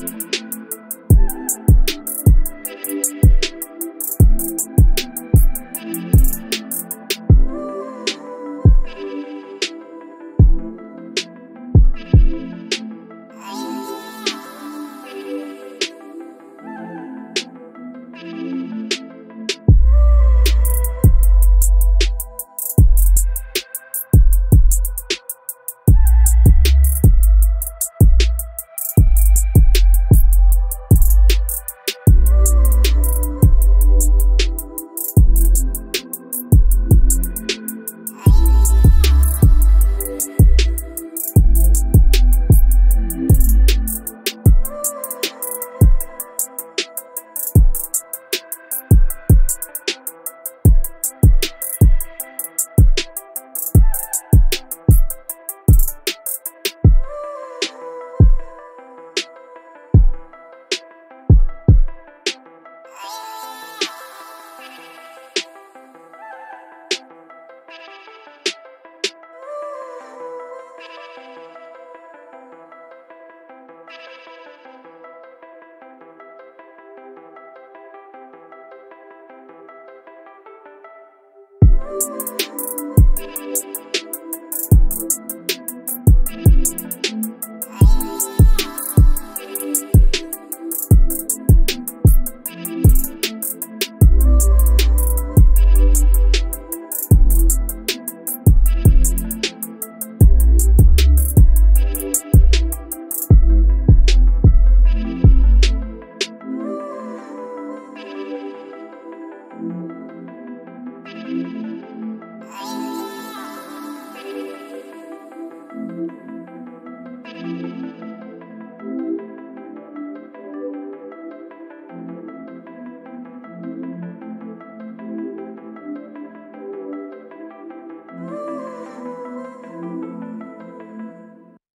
podcast. You